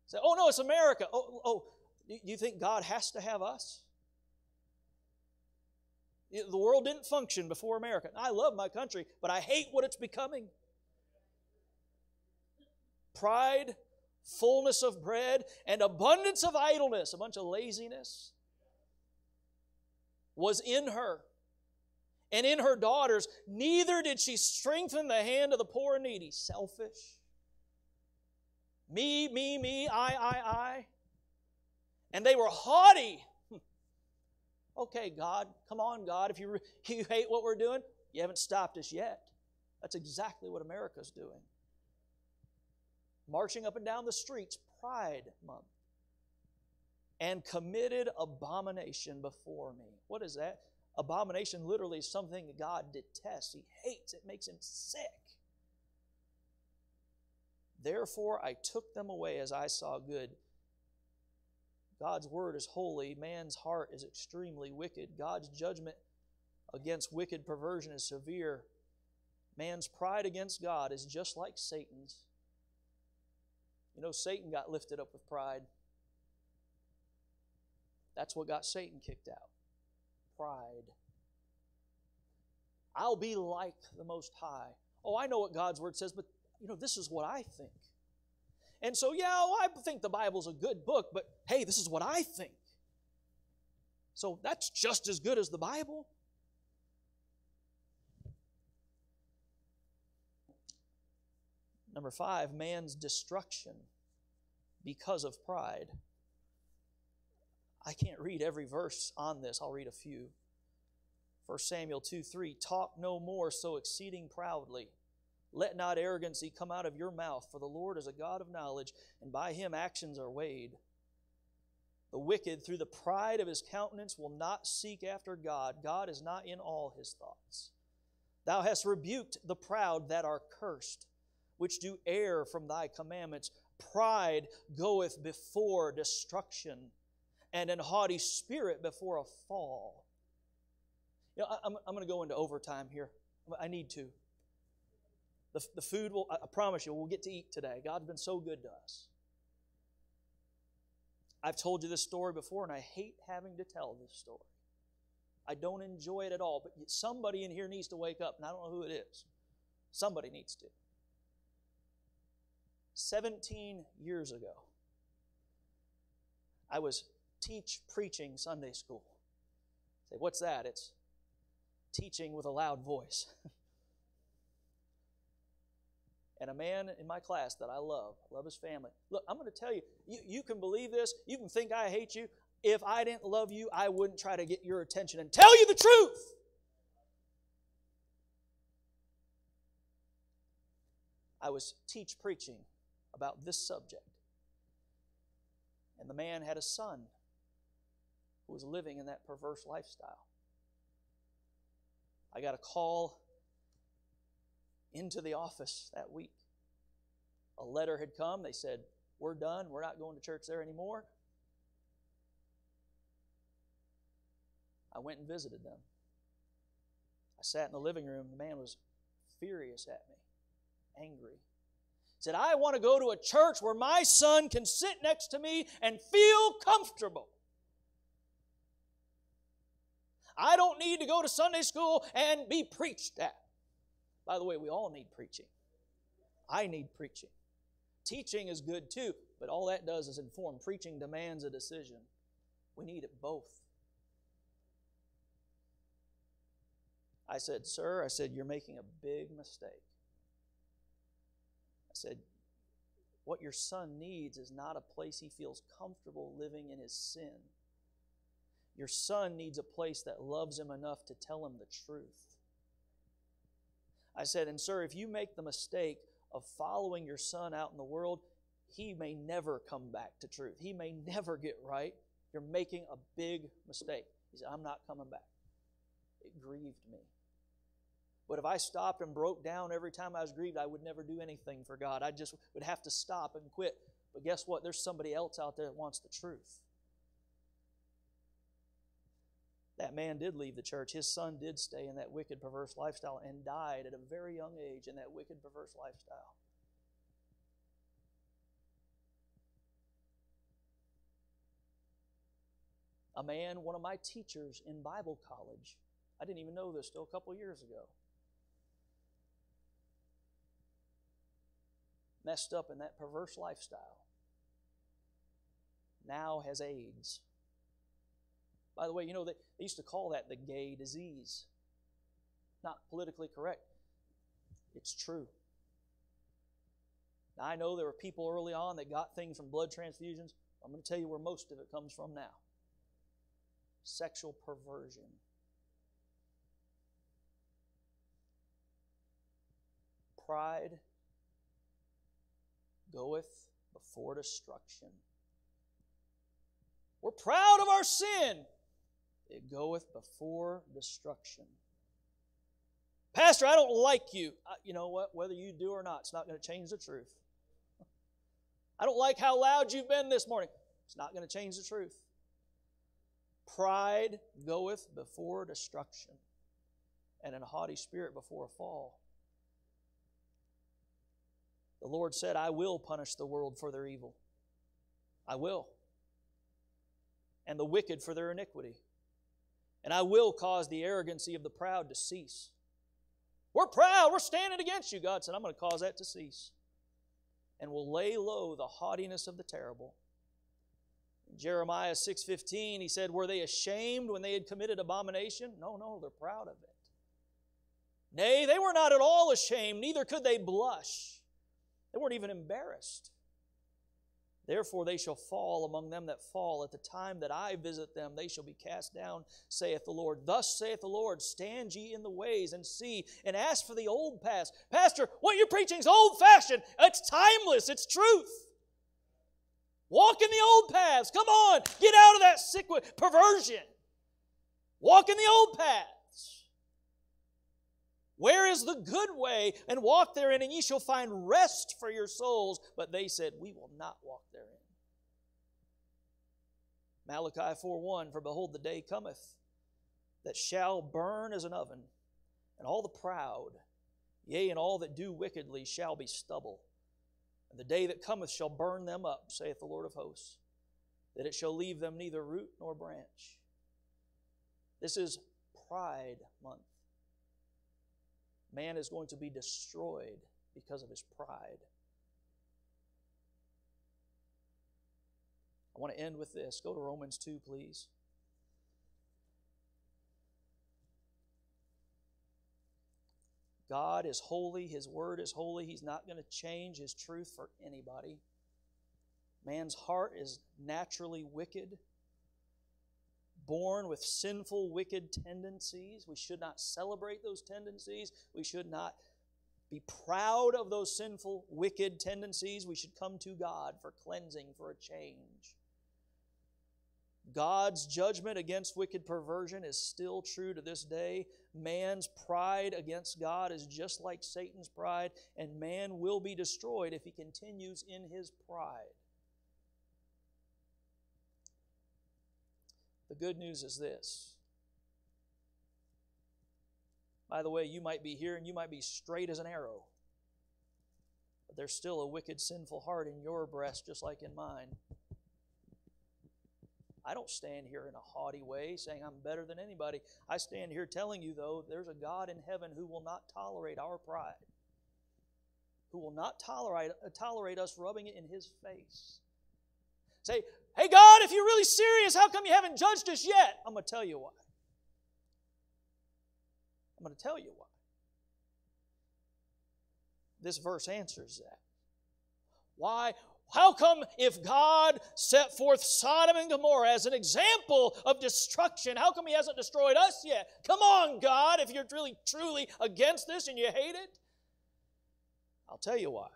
Say, oh no, it's America. Oh, oh, you think God has to have us? The world didn't function before America. I love my country, but I hate what it's becoming. Pride, fullness of bread, and abundance of idleness, a bunch of laziness, was in her and in her daughters. Neither did she strengthen the hand of the poor and needy. Selfish me, me, me, I, I, I. And they were haughty. Hmm. Okay, God, come on, God. If you, you hate what we're doing, you haven't stopped us yet. That's exactly what America's doing. Marching up and down the streets, Pride Month. And committed abomination before me. What is that? Abomination literally is something God detests. He hates. It makes him sick. Therefore, I took them away as I saw good. God's word is holy. Man's heart is extremely wicked. God's judgment against wicked perversion is severe. Man's pride against God is just like Satan's. You know, Satan got lifted up with pride. That's what got Satan kicked out pride. I'll be like the Most High. Oh, I know what God's Word says, but you know, this is what I think. And so, yeah, well, I think the Bible's a good book, but hey, this is what I think. So that's just as good as the Bible. Number five, man's destruction because of pride. I can't read every verse on this, I'll read a few. 1 Samuel 2 3 Talk no more so exceeding proudly. Let not arrogancy come out of your mouth, for the Lord is a God of knowledge, and by him actions are weighed. The wicked, through the pride of his countenance, will not seek after God. God is not in all his thoughts. Thou hast rebuked the proud that are cursed, which do err from thy commandments. Pride goeth before destruction, and an haughty spirit before a fall. You know, I'm, I'm going to go into overtime here. I need to. The, the food will, I promise you, we'll get to eat today. God's been so good to us. I've told you this story before, and I hate having to tell this story. I don't enjoy it at all, but somebody in here needs to wake up, and I don't know who it is. Somebody needs to. 17 years ago, I was teach preaching Sunday school. Say, what's that? It's teaching with a loud voice. and a man in my class that I love, love his family. Look, I'm going to tell you, you, you can believe this. You can think I hate you. If I didn't love you, I wouldn't try to get your attention and tell you the truth. I was teach preaching about this subject. And the man had a son who was living in that perverse lifestyle. I got a call into the office that week. A letter had come. They said, We're done. We're not going to church there anymore. I went and visited them. I sat in the living room. The man was furious at me, angry. He said, I want to go to a church where my son can sit next to me and feel comfortable. I don't need to go to Sunday school and be preached at. By the way, we all need preaching. I need preaching. Teaching is good too, but all that does is inform. Preaching demands a decision. We need it both. I said, Sir, I said, you're making a big mistake. I said, what your son needs is not a place he feels comfortable living in his sin. Your son needs a place that loves him enough to tell him the truth. I said, and sir, if you make the mistake of following your son out in the world, he may never come back to truth. He may never get right. You're making a big mistake. He said, I'm not coming back. It grieved me. But if I stopped and broke down every time I was grieved, I would never do anything for God. I just would have to stop and quit. But guess what? There's somebody else out there that wants the truth. That man did leave the church. His son did stay in that wicked, perverse lifestyle and died at a very young age in that wicked, perverse lifestyle. A man, one of my teachers in Bible college, I didn't even know this till a couple years ago, messed up in that perverse lifestyle, now has AIDS. By the way, you know, they, used to call that the gay disease. Not politically correct. It's true. Now, I know there were people early on that got things from blood transfusions. I'm going to tell you where most of it comes from now sexual perversion. Pride goeth before destruction. We're proud of our sin it goeth before destruction. Pastor, I don't like you. you know what? Whether you do or not, it's not going to change the truth. I don't like how loud you've been this morning. It's not going to change the truth. Pride goeth before destruction, and an haughty spirit before a fall. The Lord said, I will punish the world for their evil. I will. And the wicked for their iniquity and I will cause the arrogancy of the proud to cease. We're proud, we're standing against you. God said, I'm going to cause that to cease. And will lay low the haughtiness of the terrible. In Jeremiah 6:15, he said, Were they ashamed when they had committed abomination? No, no, they're proud of it. Nay, they were not at all ashamed, neither could they blush. They weren't even embarrassed. Therefore, they shall fall among them that fall. At the time that I visit them, they shall be cast down, saith the Lord. Thus saith the Lord Stand ye in the ways and see, and ask for the old past. Pastor, what you're preaching is old fashioned. It's timeless, it's truth. Walk in the old paths. Come on, get out of that sick perversion. Walk in the old path. Where is the good way? And walk therein, and ye shall find rest for your souls. But they said, We will not walk therein. Malachi 4 1 For behold, the day cometh that shall burn as an oven, and all the proud, yea, and all that do wickedly, shall be stubble. And the day that cometh shall burn them up, saith the Lord of hosts, that it shall leave them neither root nor branch. This is Pride Month man is going to be destroyed because of his pride. I want to end with this. Go to Romans 2, please. God is holy. His word is holy. He's not going to change His truth for anybody. Man's heart is naturally wicked born with sinful, wicked tendencies. We should not celebrate those tendencies. We should not be proud of those sinful, wicked tendencies. We should come to God for cleansing, for a change. God's judgment against wicked perversion is still true to this day. Man's pride against God is just like Satan's pride, and man will be destroyed if he continues in his pride. The good news is this. By the way, you might be here and you might be straight as an arrow, but there's still a wicked, sinful heart in your breast, just like in mine. I don't stand here in a haughty way saying I'm better than anybody. I stand here telling you, though, there's a God in heaven who will not tolerate our pride, who will not tolerate, uh, tolerate us rubbing it in his face. Say, Hey, God, if you're really serious, how come you haven't judged us yet? I'm going to tell you why. I'm going to tell you why. This verse answers that. Why? How come if God set forth Sodom and Gomorrah as an example of destruction, how come He hasn't destroyed us yet? Come on, God, if you're really truly against this and you hate it. I'll tell you why.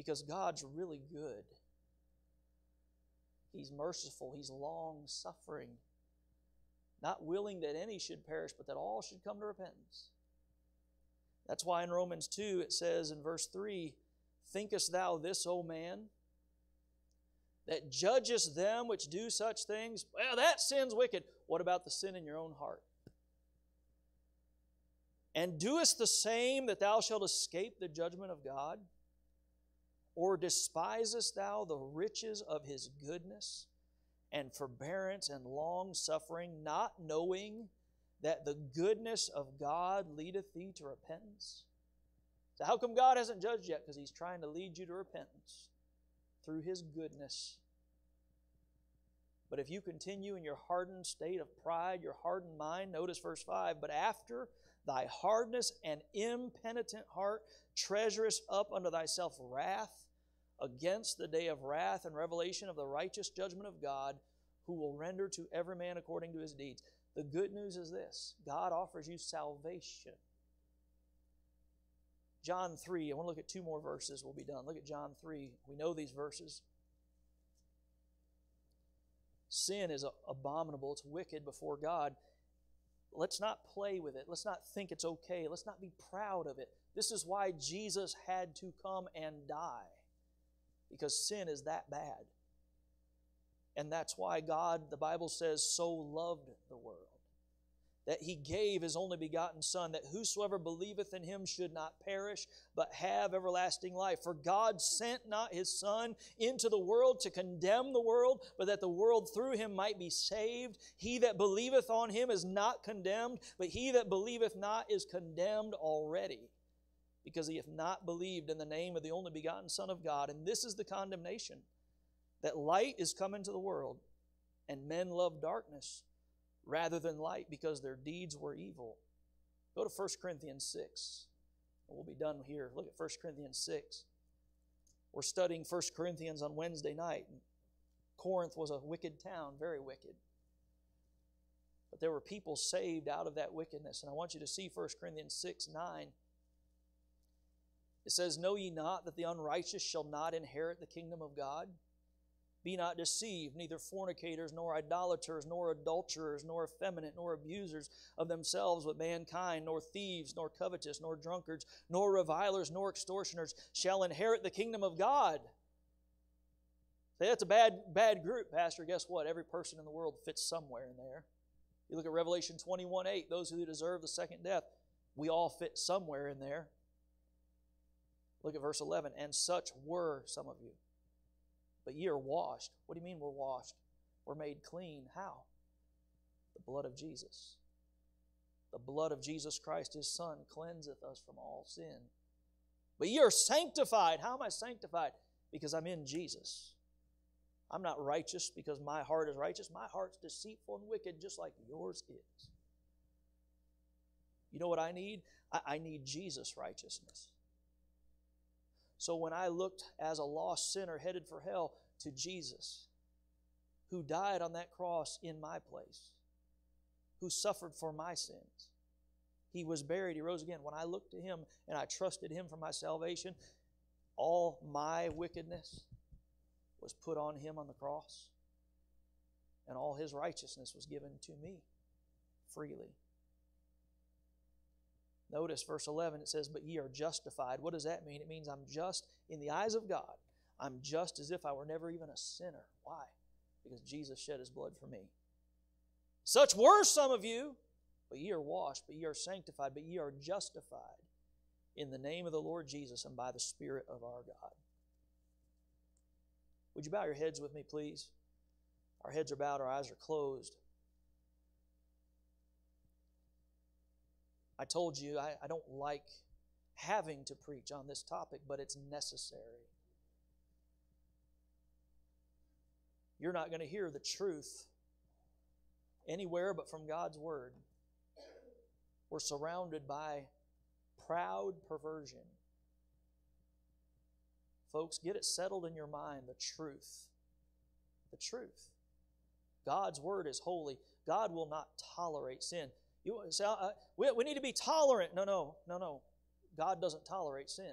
Because God's really good. He's merciful, He's long suffering, not willing that any should perish, but that all should come to repentance. That's why in Romans 2 it says in verse 3 Thinkest thou this, O man, that judgest them which do such things? Well, that sin's wicked. What about the sin in your own heart? And doest the same that thou shalt escape the judgment of God? Or despisest thou the riches of his goodness and forbearance and long suffering, not knowing that the goodness of God leadeth thee to repentance? So, how come God hasn't judged yet? Because he's trying to lead you to repentance through his goodness. But if you continue in your hardened state of pride, your hardened mind, notice verse 5 But after thy hardness and impenitent heart treasurest up unto thyself wrath against the day of wrath and revelation of the righteous judgment of God, who will render to every man according to his deeds. The good news is this God offers you salvation. John 3, I want to look at two more verses, we'll be done. Look at John 3. We know these verses. Sin is abominable, it's wicked before God. Let's not play with it. Let's not think it's okay. Let's not be proud of it. This is why Jesus had to come and die because sin is that bad. And that's why God, the Bible says, so loved the world that he gave his only begotten Son, that whosoever believeth in him should not perish, but have everlasting life. For God sent not his Son into the world to condemn the world, but that the world through him might be saved. He that believeth on him is not condemned, but he that believeth not is condemned already because he hath not believed in the name of the only begotten Son of God. And this is the condemnation that light is come into the world, and men love darkness rather than light because their deeds were evil. Go to 1 Corinthians 6. We'll be done here. Look at 1 Corinthians 6. We're studying 1 Corinthians on Wednesday night. Corinth was a wicked town, very wicked. But there were people saved out of that wickedness. And I want you to see 1 Corinthians 6 9. It says, Know ye not that the unrighteous shall not inherit the kingdom of God? Be not deceived, neither fornicators, nor idolaters, nor adulterers, nor effeminate, nor abusers of themselves with mankind, nor thieves, nor covetous, nor drunkards, nor revilers, nor extortioners shall inherit the kingdom of God. Say that's a bad, bad group, Pastor. Guess what? Every person in the world fits somewhere in there. You look at Revelation 21 8, those who deserve the second death, we all fit somewhere in there. Look at verse 11. And such were some of you. But ye are washed. What do you mean we're washed? We're made clean. How? The blood of Jesus. The blood of Jesus Christ, his Son, cleanseth us from all sin. But ye are sanctified. How am I sanctified? Because I'm in Jesus. I'm not righteous because my heart is righteous. My heart's deceitful and wicked, just like yours is. You know what I need? I, I need Jesus' righteousness. So when I looked as a lost sinner headed for hell to Jesus, who died on that cross in my place, who suffered for my sins, he was buried, he rose again. When I looked to him and I trusted him for my salvation, all my wickedness was put on him on the cross, and all his righteousness was given to me freely. Notice verse 11, it says, But ye are justified. What does that mean? It means I'm just in the eyes of God. I'm just as if I were never even a sinner. Why? Because Jesus shed his blood for me. Such were some of you, but ye are washed, but ye are sanctified, but ye are justified in the name of the Lord Jesus and by the Spirit of our God. Would you bow your heads with me, please? Our heads are bowed, our eyes are closed. I told you I, I don't like having to preach on this topic, but it's necessary. You're not going to hear the truth anywhere but from God's Word. We're surrounded by proud perversion. Folks, get it settled in your mind the truth. The truth. God's Word is holy. God will not tolerate sin. You say, uh, we, we need to be tolerant. No, no, no, no. God doesn't tolerate sin.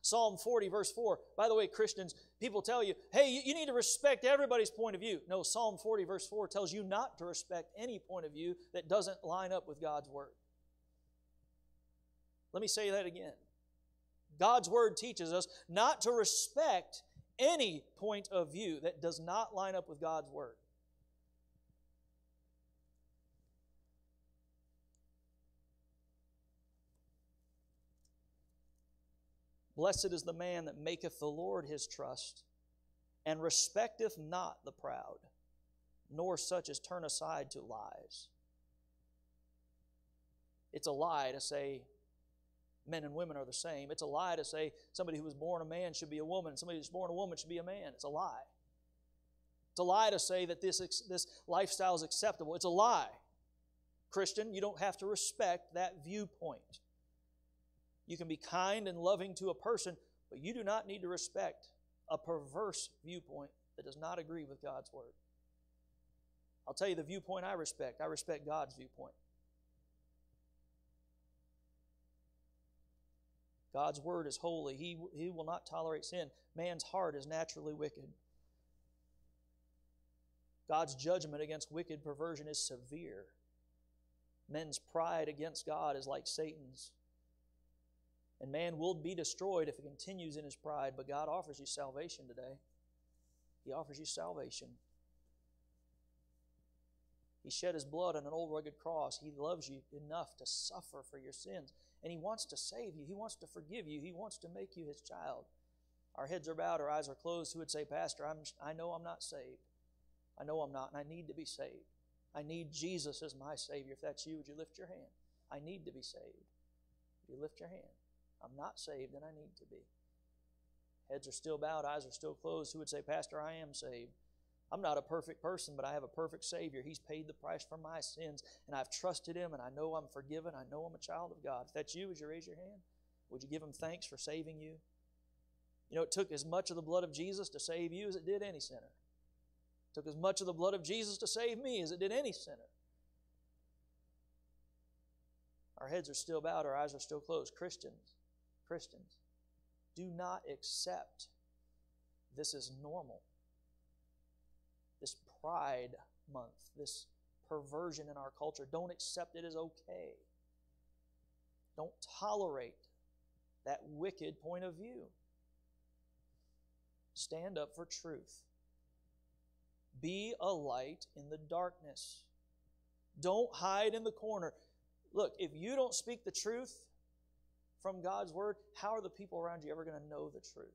Psalm 40, verse 4. By the way, Christians, people tell you, hey, you, you, need to respect everybody's point of view. No, Psalm 40, verse 4 tells you not to respect any point of view that doesn't line up with God's Word. Let me say that again. God's Word teaches us not to respect any point of view that does not line up with God's Word. Blessed is the man that maketh the Lord his trust, and respecteth not the proud, nor such as turn aside to lies. It's a lie to say men and women are the same. It's a lie to say somebody who was born a man should be a woman, somebody who's born a woman should be a man. It's a lie. It's a lie to say that this, this lifestyle is acceptable. It's a lie. Christian, you don't have to respect that viewpoint. You can be kind and loving to a person, but you do not need to respect a perverse viewpoint that does not agree with God's Word. I'll tell you the viewpoint I respect. I respect God's viewpoint. God's Word is holy. He, he will not tolerate sin. Man's heart is naturally wicked. God's judgment against wicked perversion is severe. Men's pride against God is like Satan's. And man will be destroyed if he continues in his pride, but God offers you salvation today. He offers you salvation. He shed his blood on an old rugged cross. He loves you enough to suffer for your sins. And he wants to save you. He wants to forgive you. He wants to make you his child. Our heads are bowed, our eyes are closed. Who would say, Pastor, I'm, I know I'm not saved. I know I'm not, and I need to be saved. I need Jesus as my Savior. If that's you, would you lift your hand? I need to be saved. Would you lift your hand? I'm not saved and I need to be. Heads are still bowed, eyes are still closed. Who would say, Pastor, I am saved? I'm not a perfect person, but I have a perfect Savior. He's paid the price for my sins, and I've trusted Him, and I know I'm forgiven. I know I'm a child of God. If that's you, would you raise your hand? Would you give Him thanks for saving you? You know, it took as much of the blood of Jesus to save you as it did any sinner. It took as much of the blood of Jesus to save me as it did any sinner. Our heads are still bowed, our eyes are still closed. Christians, Christians, do not accept this is normal. This pride month, this perversion in our culture, don't accept it as okay. Don't tolerate that wicked point of view. Stand up for truth. Be a light in the darkness. Don't hide in the corner. Look, if you don't speak the truth from God's word, how are the people around you ever going to know the truth?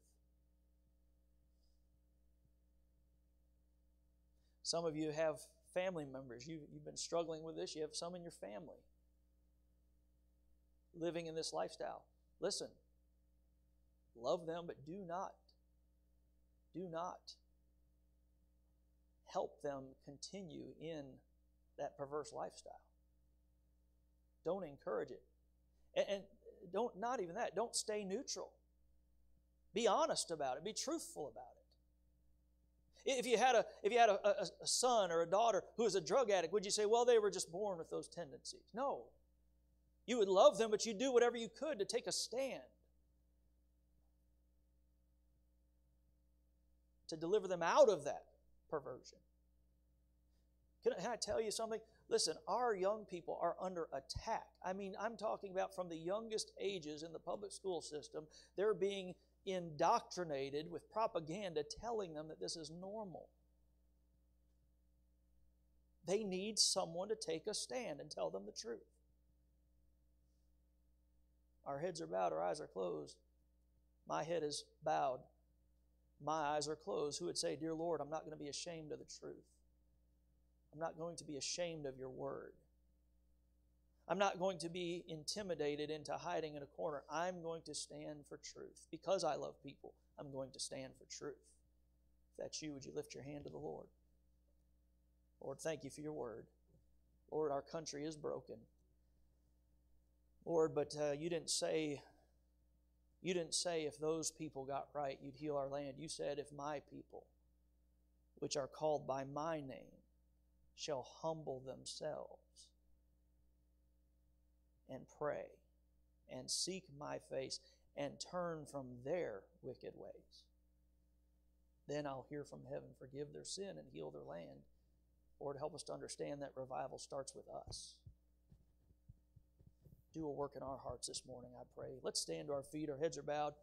Some of you have family members. You, you've been struggling with this. You have some in your family living in this lifestyle. Listen, love them, but do not, do not help them continue in that perverse lifestyle. Don't encourage it. And, and don't, not even that, don't stay neutral. Be honest about it, be truthful about it. If you had a if you had a, a, a, son or a daughter who was a drug addict, would you say, well, they were just born with those tendencies? No. You would love them, but you'd do whatever you could to take a stand. To deliver them out of that perversion. Can can I tell you something? Listen, our young people are under attack. I mean, I'm talking about from the youngest ages in the public school system, they're being indoctrinated with propaganda telling them that this is normal. They need someone to take a stand and tell them the truth. Our heads are bowed, our eyes are closed. My head is bowed, my eyes are closed. Who would say, Dear Lord, I'm not going to be ashamed of the truth? I'm not going to be ashamed of your word. I'm not going to be intimidated into hiding in a corner. I'm going to stand for truth. Because I love people, I'm going to stand for truth. If that's you, would you lift your hand to the Lord? Lord, thank you for your word. Lord, our country is broken. Lord, but uh, you didn't say you didn't say if those people got right, you'd heal our land. You said if my people, which are called by my name, shall humble themselves and pray and seek my face and turn from their wicked ways. Then I'll hear from heaven, forgive their sin, and heal their land. Lord, help us to understand that revival starts with us. Do a work in our hearts this morning, I pray. Let's stand to our feet, our heads are bowed.